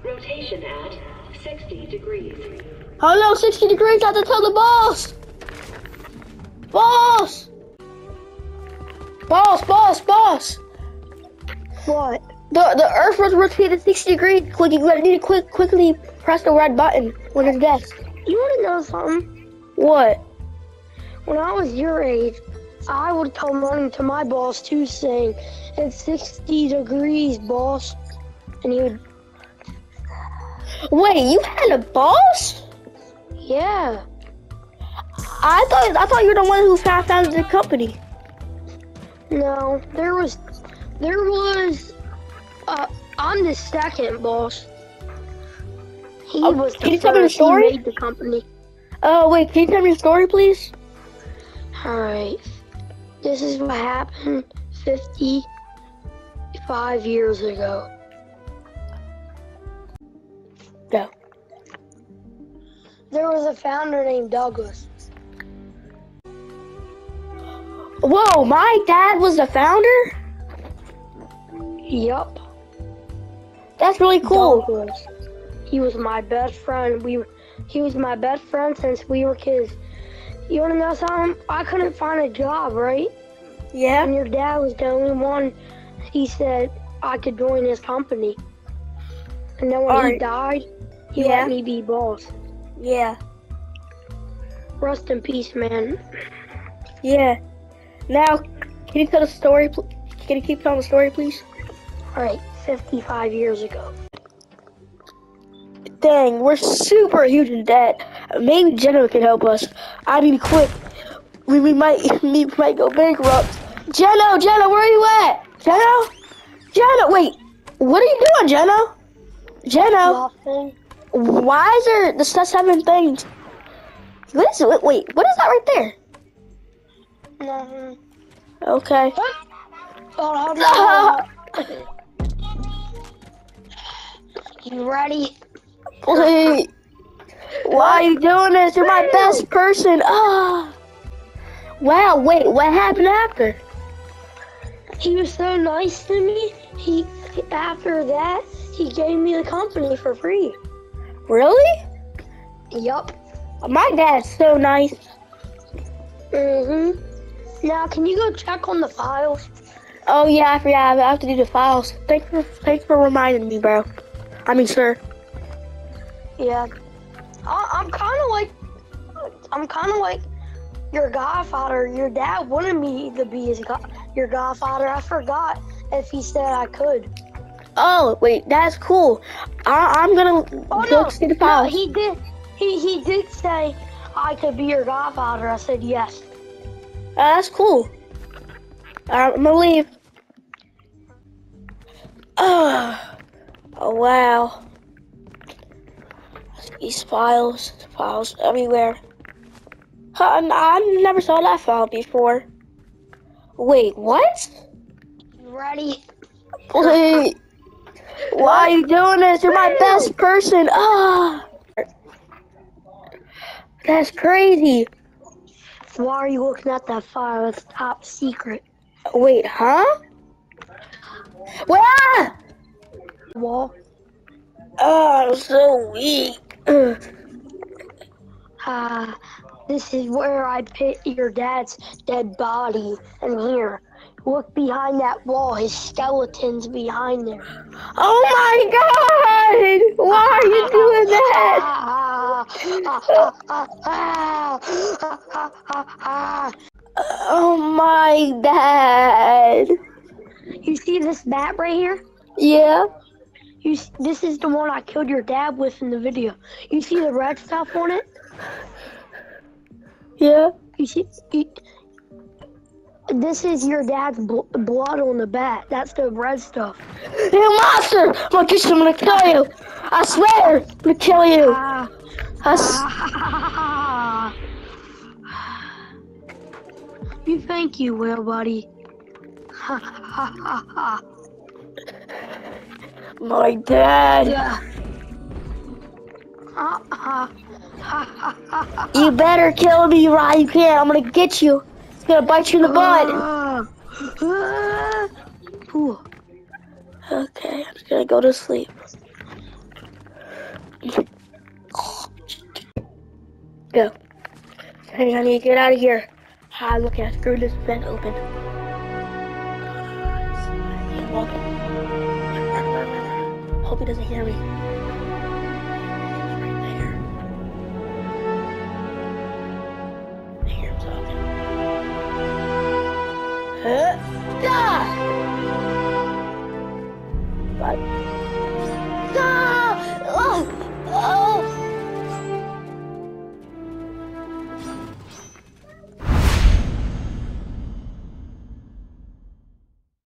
Station at 60 degrees. Oh no, 60 degrees, I have to tell the boss! Boss! Boss, boss, boss! What? The the earth was rotated 60 degrees. Quick, you gotta need to quick, quickly press the red button when it's desk. You want to know something? What? When I was your age, I would come running to my boss too, saying, "It's 60 degrees, boss," and he would, Wait, you had a boss? "Yeah." I thought I thought you were the one who found founded the company. No, there was, there was, uh, I'm the second boss. He Oh, was the can you tell me the story? He made the company. Oh wait, can you tell me the story, please? All right, this is what happened 55 years ago. Go. There was a founder named Douglas. Whoa, my dad was the founder. Yup. That's really cool. Douglas. He was my best friend. We, he was my best friend since we were kids. You wanna know something? I couldn't find a job, right? Yeah. And your dad was the only one. He said I could join his company. And then when he Alright. died, he Yeah. let me be boss. Yeah. Rest in peace, man. Yeah. Now, can you tell the story? Can you keep telling the story, please? All right, 55 years ago. Dang, we're super huge in debt. Maybe Jenna can help us. I mean, quick. We, we might we might go bankrupt. Jenna, Jenna, where are you at? Jenna, Jenna, wait. What are you doing, Jenna? Jenna, Nothing. Why is there the stuff seven things? What is it? Wait, what is that right there? Nothing. Okay. Oh, no. you ready? Wait. Why are you doing this? You're my best person. Ah. Wow. Wait. What happened after? He was so nice to me. He after that, he gave me the company for free. Really? Yup. My dad's so nice. Mm-hmm. Now, can you go check on the files? Oh yeah, I forgot. I have to do the files. Thanks for thanks for reminding me, bro. I mean, sir. Yeah. I, I'm kind of like, I'm kind of like your godfather. Your dad wanted me to be his go- your godfather. I forgot if he said I could. Oh wait, that's cool. I, I'm gonna Oh go no, see the no, he did. He he did say I could be your godfather. I said yes. Uh, that's cool. Uh, I'm gonna leave. Oh, oh wow. These files, files everywhere. Huh, I, I never saw that file before. Wait, what? You ready? Wait. Why are you doing this? You're my best person. Ah. That's crazy. Why are you looking at that file? It's top secret. Wait, huh? Ah! Wall. Oh, I'm so weak. Ah, this is where I put your dad's dead body. And here, Look behind that wall. His skeleton's behind there. Oh my god! Why are you doing that? oh my dad. You see this bat right here? Yeah. You this is the one I killed your dad with in the video. You see the red stuff on it? Yeah. You see you, this is your dad's bl- blood on the bat. That's the red stuff. You monster! I'm gonna get you, I'm gonna kill you. I swear, I'm gonna kill you. Ah, I s-. You think you will, buddy. My dad. Yeah. You better kill me, Ryan. You can't. I'm gonna get you. It's gonna bite you in the butt. Ah. Ah. Okay, I'm just gonna go to sleep. Go. Hey, I need to get out of here. Ah, look, I screwed this vent open. Hope he doesn't hear me.